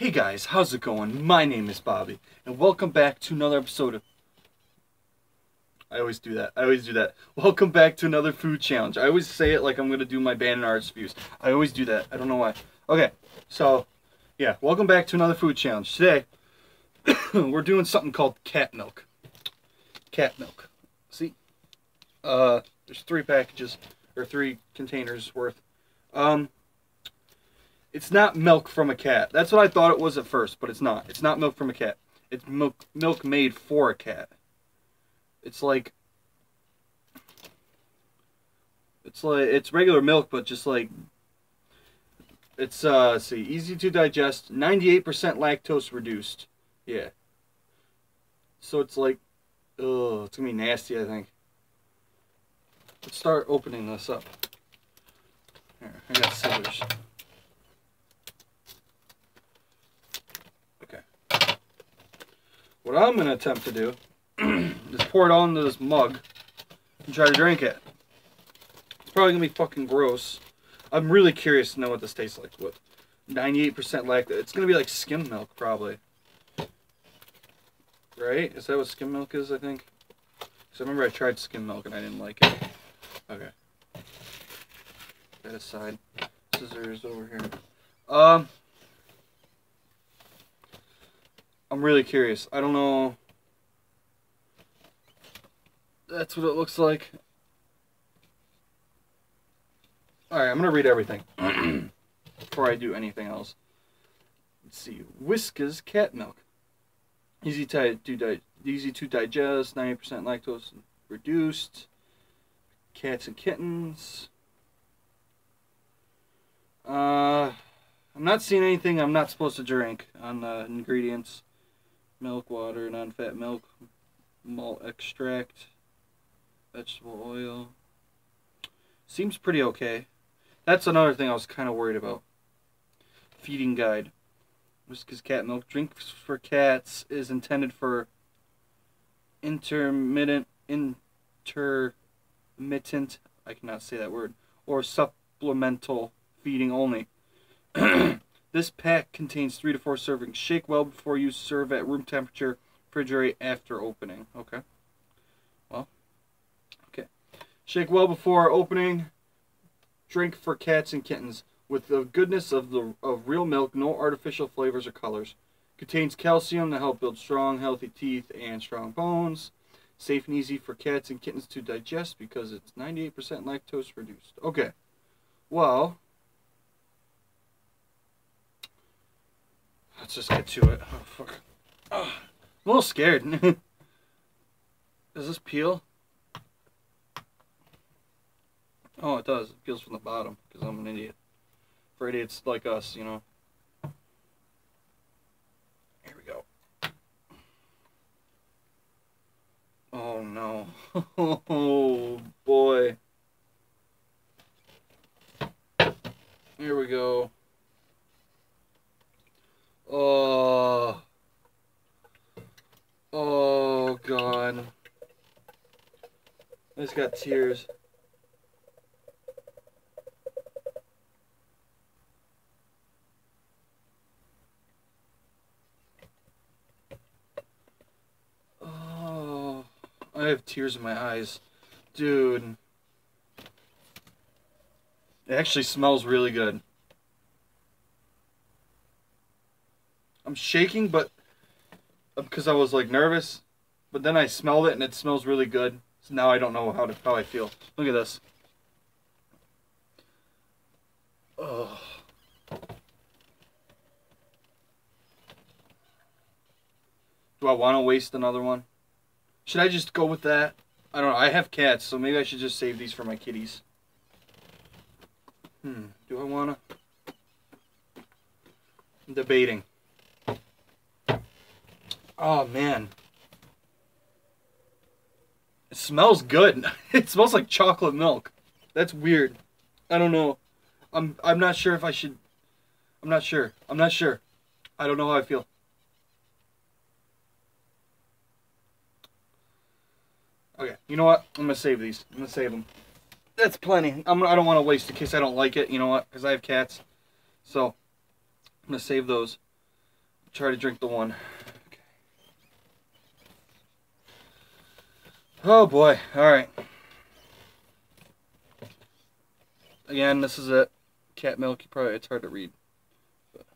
Hey guys, how's it going? My name is Bobby, and welcome back to another episode of. I always do that. I always do that. Welcome back to another food challenge. I always say it like I'm gonna do my band and arts views. I always do that. I don't know why. Okay, so yeah, welcome back to another food challenge. Today, we're doing something called cat milk. Cat milk. See, uh, there's three packages or three containers worth. Um, it's not milk from a cat. That's what I thought it was at first, but it's not. It's not milk from a cat. It's milk milk made for a cat. It's like it's like it's regular milk, but just like it's uh see, easy to digest, 98% lactose reduced. Yeah. So it's like oh, it's gonna be nasty, I think. Let's start opening this up. Here, I got scissors. What I'm going to attempt to do is pour it into this mug and try to drink it. It's probably going to be fucking gross. I'm really curious to know what this tastes like. What 98% lactose. It's going to be like skim milk, probably. Right? Is that what skim milk is, I think? Because I remember I tried skim milk and I didn't like it. Okay. That aside. Scissors over here. Um... I'm really curious. I don't know. That's what it looks like. Alright, I'm going to read everything before I do anything else. Let's see. Whiskas cat milk. Easy to, di easy to digest, 90% lactose reduced. Cats and kittens. Uh, I'm not seeing anything I'm not supposed to drink on the ingredients milk, water, non-fat milk, malt extract, vegetable oil. Seems pretty okay. That's another thing I was kind of worried about. Feeding guide. Whiskas cat milk. Drinks for cats is intended for intermittent, intermittent, I cannot say that word, or supplemental feeding only. This pack contains three to four servings. Shake well before you serve at room temperature. Refrigerate after opening. Okay. Well. Okay. Shake well before opening. Drink for cats and kittens. With the goodness of the of real milk, no artificial flavors or colors. Contains calcium to help build strong, healthy teeth and strong bones. Safe and easy for cats and kittens to digest because it's 98% lactose reduced. Okay. Well, Let's just get to it. Oh, fuck. Oh, I'm a little scared. does this peel? Oh, it does. It peels from the bottom because I'm an idiot. For idiots like us, you know. Here we go. Oh, no. Oh, boy. Here we go. Oh. God. I just got tears. Oh, I have tears in my eyes. Dude. It actually smells really good. I'm shaking, but um, because I was like nervous, but then I smelled it and it smells really good. So now I don't know how to how I feel. Look at this. Oh. Do I want to waste another one? Should I just go with that? I don't know. I have cats, so maybe I should just save these for my kitties. Hmm. Do I want to? I'm debating. Oh man. Smells good. it smells like chocolate milk. That's weird. I don't know. I'm I'm not sure if I should I'm not sure. I'm not sure. I don't know how I feel. Okay, you know what? I'm gonna save these. I'm gonna save them. That's plenty. I'm, I don't want to waste in case I don't like it. You know what? Because I have cats. So, I'm gonna save those. try to drink the one. Oh boy. All right. Again, this is it. Cat milk. Probably it's hard to read. But...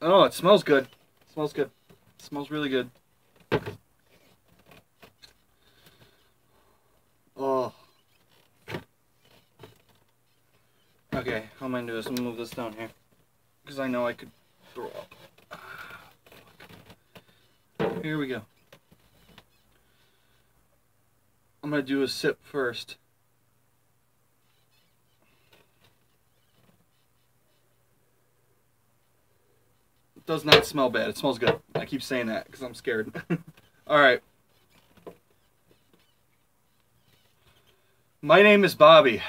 Oh, it smells good. It smells good. It smells really good. Oh. Okay, how am I gonna do this? I'm gonna move this down here. Because I know I could throw up. Here we go. I'm gonna do a sip first. It does not smell bad. It smells good. I keep saying that because I'm scared. Alright. My name is Bobby.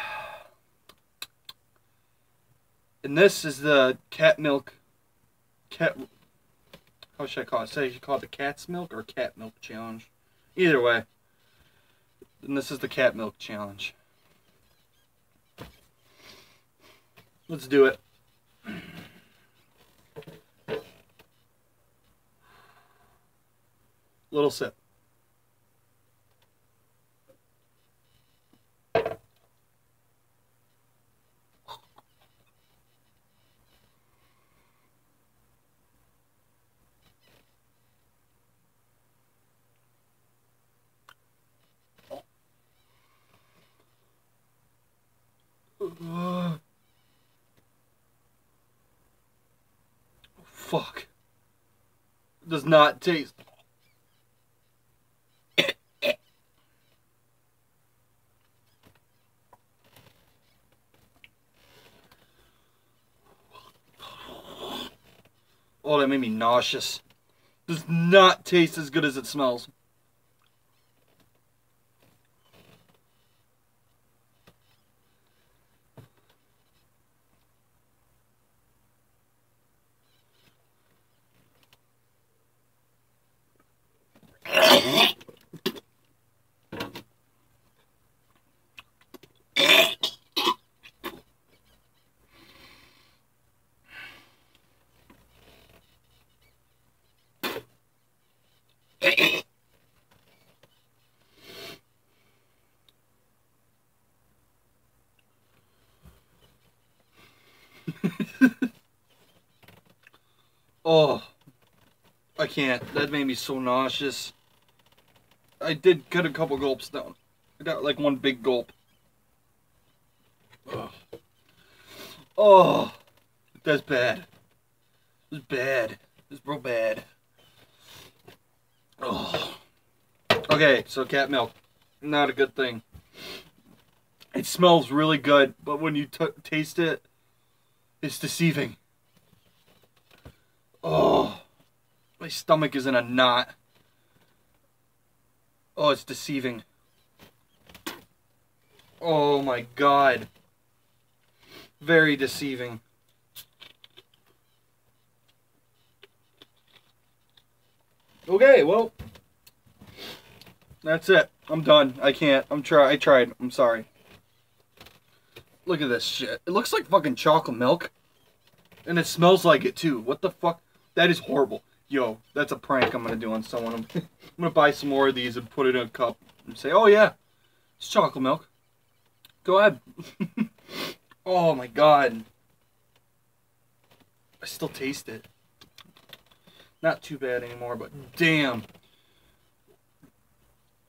And this is the cat milk cat how should I call it? Say you call it the cat's milk or cat milk challenge. Either way. And this is the cat milk challenge. Let's do it. Little sip. Fuck. It Does not taste. Oh, that made me nauseous. Does not taste as good as it smells. Oh, I can't. That made me so nauseous. I did get a couple gulps down. I got like one big gulp. Oh, oh that's bad. It's bad. It's real bad. Oh. Okay, so cat milk. Not a good thing. It smells really good, but when you taste it, it's deceiving. Oh, my stomach is in a knot. Oh, it's deceiving. Oh my god. Very deceiving. Okay, well, that's it. I'm done. I can't. I'm try. I tried. I'm sorry. Look at this shit. It looks like fucking chocolate milk. And it smells like it too. What the fuck? That is horrible. Yo, that's a prank I'm gonna do on someone. I'm, I'm gonna buy some more of these and put it in a cup and say, oh yeah, it's chocolate milk. Go ahead. oh my god. I still taste it. Not too bad anymore, but damn.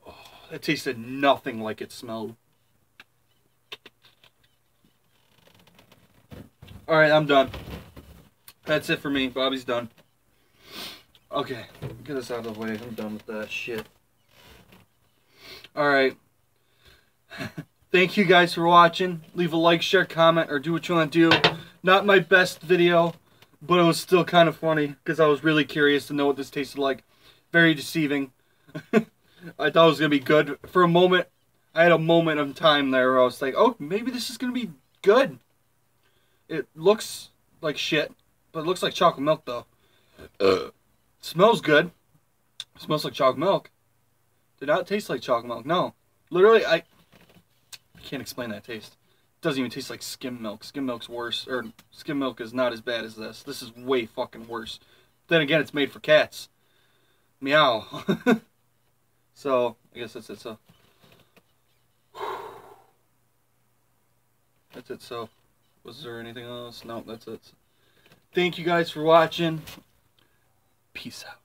Oh, that tasted nothing like it smelled. Alright, I'm done. That's it for me. Bobby's done. Okay, get this out of the way. I'm done with that shit. Alright. Thank you guys for watching. Leave a like, share, comment, or do what you want to do. Not my best video, but it was still kind of funny because I was really curious to know what this tasted like. Very deceiving. I thought it was going to be good. For a moment, I had a moment of time there where I was like, oh, maybe this is going to be good. It looks like shit, but it looks like chocolate milk though. Uh, smells good. smells like chocolate milk. Did not taste like chocolate milk. No, literally, I, I can't explain that taste. doesn't even taste like skim milk. Skim milk's worse, or skim milk is not as bad as this. This is way fucking worse. Then again, it's made for cats. Meow. so I guess that's it. So that's it. So was there anything else? No, that's it. Thank you guys for watching. Peace out.